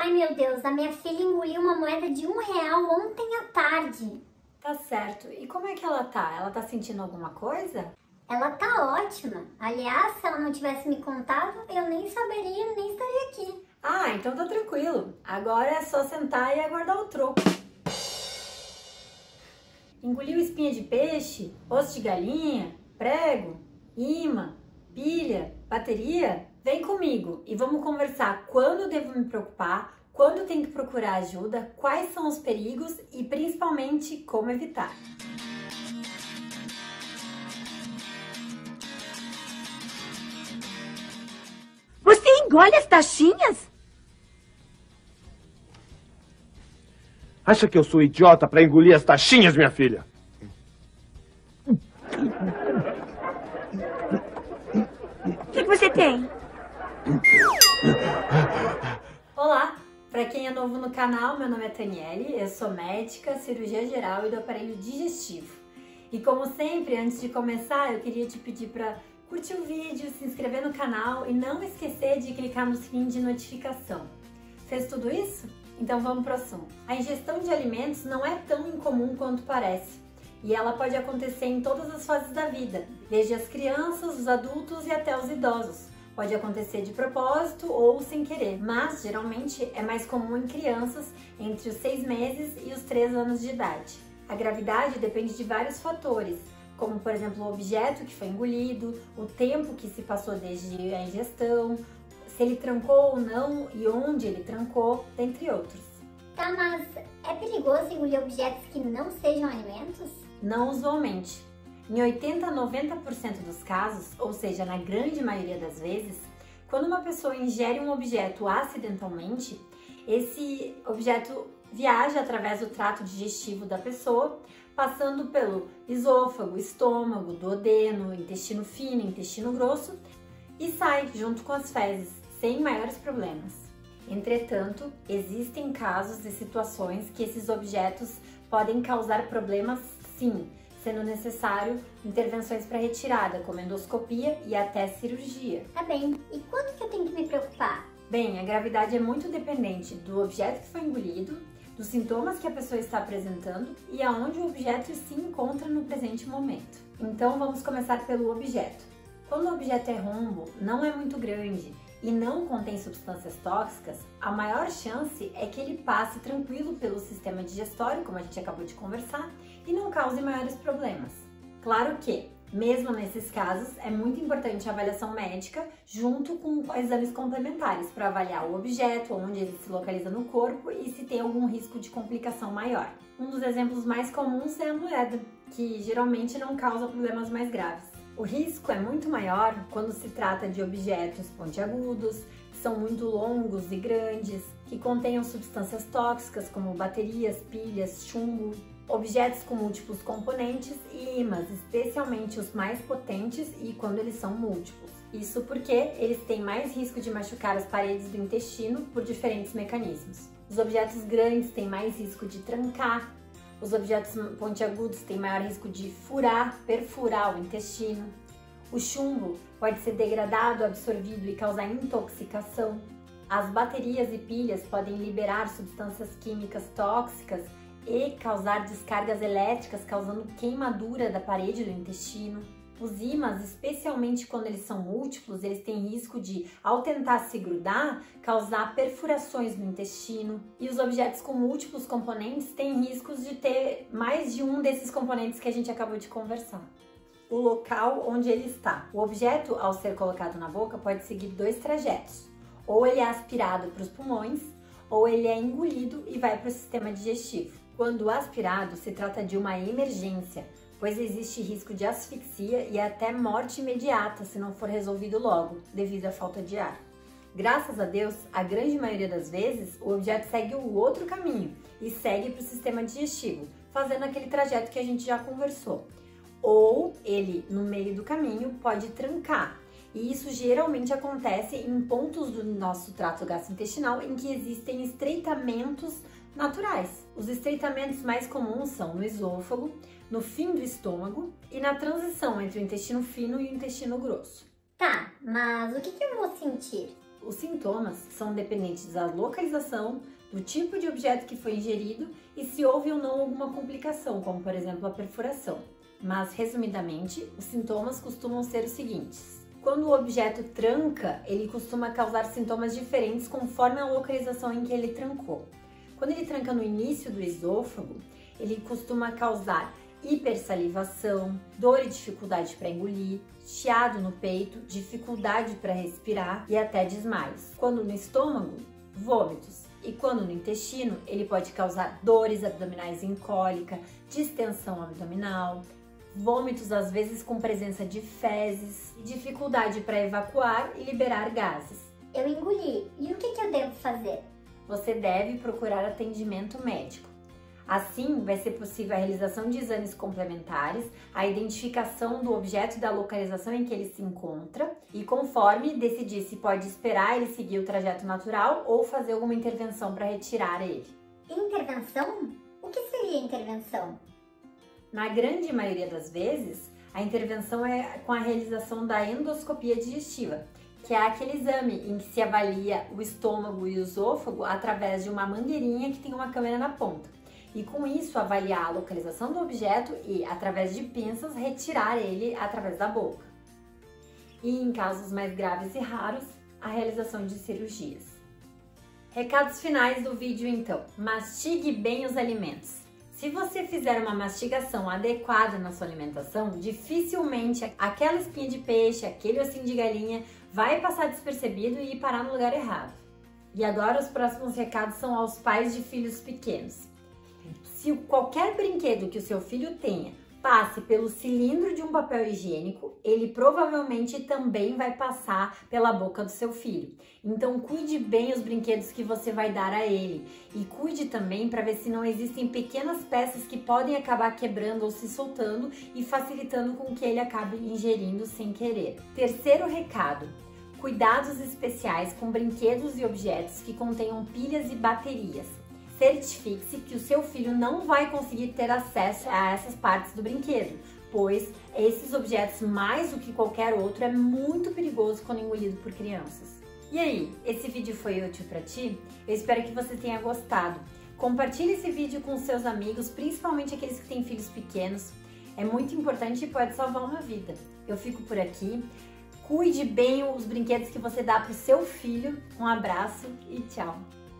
Ai meu Deus, a minha filha engoliu uma moeda de um real ontem à tarde. Tá certo. E como é que ela tá? Ela tá sentindo alguma coisa? Ela tá ótima. Aliás, se ela não tivesse me contado, eu nem saberia, nem estaria aqui. Ah, então tá tranquilo. Agora é só sentar e aguardar o troco. Engoliu espinha de peixe, osso de galinha, prego, imã, pilha, bateria? Vem comigo e vamos conversar quando devo me preocupar, quando tenho que procurar ajuda, quais são os perigos e principalmente como evitar. Você engole as taxinhas? Acha que eu sou idiota para engolir as taxinhas, minha filha? O que você tem? Olá! Para quem é novo no canal, meu nome é Taniele, eu sou médica, cirurgia geral e do aparelho digestivo. E como sempre, antes de começar, eu queria te pedir para curtir o vídeo, se inscrever no canal e não esquecer de clicar no sininho de notificação. Fez tudo isso? Então vamos para o assunto. A ingestão de alimentos não é tão incomum quanto parece. E ela pode acontecer em todas as fases da vida, desde as crianças, os adultos e até os idosos. Pode acontecer de propósito ou sem querer, mas geralmente é mais comum em crianças entre os 6 meses e os 3 anos de idade. A gravidade depende de vários fatores, como por exemplo o objeto que foi engolido, o tempo que se passou desde a ingestão, se ele trancou ou não e onde ele trancou, dentre outros. Tá, mas é perigoso engolir objetos que não sejam alimentos? Não usualmente. Em 80 a 90% dos casos, ou seja, na grande maioria das vezes, quando uma pessoa ingere um objeto acidentalmente, esse objeto viaja através do trato digestivo da pessoa, passando pelo esôfago, estômago, duodeno, intestino fino, intestino grosso e sai junto com as fezes, sem maiores problemas. Entretanto, existem casos e situações que esses objetos podem causar problemas sim, sendo necessário intervenções para retirada, como endoscopia e até cirurgia. Tá bem, e quando que eu tenho que me preocupar? Bem, a gravidade é muito dependente do objeto que foi engolido, dos sintomas que a pessoa está apresentando e aonde o objeto se encontra no presente momento. Então vamos começar pelo objeto. Quando o objeto é rombo, não é muito grande e não contém substâncias tóxicas, a maior chance é que ele passe tranquilo pelo sistema digestório, como a gente acabou de conversar, e não cause maiores problemas. Claro que, mesmo nesses casos, é muito importante a avaliação médica junto com exames complementares para avaliar o objeto, onde ele se localiza no corpo e se tem algum risco de complicação maior. Um dos exemplos mais comuns é a moeda, que geralmente não causa problemas mais graves. O risco é muito maior quando se trata de objetos pontiagudos, que são muito longos e grandes, que contenham substâncias tóxicas como baterias, pilhas, chumbo, objetos com múltiplos componentes e ímãs, especialmente os mais potentes e quando eles são múltiplos. Isso porque eles têm mais risco de machucar as paredes do intestino por diferentes mecanismos. Os objetos grandes têm mais risco de trancar, os objetos pontiagudos têm maior risco de furar, perfurar o intestino. O chumbo pode ser degradado, absorvido e causar intoxicação. As baterias e pilhas podem liberar substâncias químicas tóxicas e causar descargas elétricas, causando queimadura da parede do intestino. Os ímãs, especialmente quando eles são múltiplos, eles têm risco de, ao tentar se grudar, causar perfurações no intestino. E os objetos com múltiplos componentes têm riscos de ter mais de um desses componentes que a gente acabou de conversar. O local onde ele está. O objeto, ao ser colocado na boca, pode seguir dois trajetos. Ou ele é aspirado para os pulmões, ou ele é engolido e vai para o sistema digestivo. Quando aspirado, se trata de uma emergência, pois existe risco de asfixia e até morte imediata se não for resolvido logo, devido à falta de ar. Graças a Deus, a grande maioria das vezes, o objeto segue o outro caminho e segue para o sistema digestivo, fazendo aquele trajeto que a gente já conversou. Ou ele, no meio do caminho, pode trancar. E isso geralmente acontece em pontos do nosso trato gastrointestinal em que existem estreitamentos naturais. Os estreitamentos mais comuns são no esôfago, no fim do estômago e na transição entre o intestino fino e o intestino grosso. Tá, mas o que, que eu vou sentir? Os sintomas são dependentes da localização, do tipo de objeto que foi ingerido e se houve ou não alguma complicação, como por exemplo a perfuração. Mas, resumidamente, os sintomas costumam ser os seguintes. Quando o objeto tranca, ele costuma causar sintomas diferentes conforme a localização em que ele trancou. Quando ele tranca no início do esôfago, ele costuma causar hipersalivação, dor e dificuldade para engolir, chiado no peito, dificuldade para respirar e até desmaios. Quando no estômago, vômitos. E quando no intestino, ele pode causar dores abdominais em cólica, distensão abdominal, vômitos às vezes com presença de fezes, dificuldade para evacuar e liberar gases. Eu engoli. E o que, que eu devo fazer? Você deve procurar atendimento médico. Assim, vai ser possível a realização de exames complementares, a identificação do objeto e da localização em que ele se encontra e, conforme decidir se pode esperar ele seguir o trajeto natural ou fazer alguma intervenção para retirar ele. Intervenção? O que seria intervenção? Na grande maioria das vezes, a intervenção é com a realização da endoscopia digestiva, que é aquele exame em que se avalia o estômago e o esôfago através de uma mangueirinha que tem uma câmera na ponta. E com isso avaliar a localização do objeto e, através de pinças, retirar ele através da boca. E em casos mais graves e raros, a realização de cirurgias. Recados finais do vídeo então. Mastigue bem os alimentos. Se você fizer uma mastigação adequada na sua alimentação, dificilmente aquela espinha de peixe, aquele ossinho de galinha vai passar despercebido e parar no lugar errado. E agora os próximos recados são aos pais de filhos pequenos. Se qualquer brinquedo que o seu filho tenha passe pelo cilindro de um papel higiênico, ele provavelmente também vai passar pela boca do seu filho. Então cuide bem os brinquedos que você vai dar a ele e cuide também para ver se não existem pequenas peças que podem acabar quebrando ou se soltando e facilitando com que ele acabe ingerindo sem querer. Terceiro recado: cuidados especiais com brinquedos e objetos que contenham pilhas e baterias certifique-se que o seu filho não vai conseguir ter acesso a essas partes do brinquedo, pois esses objetos, mais do que qualquer outro, é muito perigoso quando engolido por crianças. E aí, esse vídeo foi útil para ti? Eu espero que você tenha gostado. Compartilhe esse vídeo com seus amigos, principalmente aqueles que têm filhos pequenos. É muito importante e pode salvar uma vida. Eu fico por aqui. Cuide bem os brinquedos que você dá para o seu filho. Um abraço e tchau!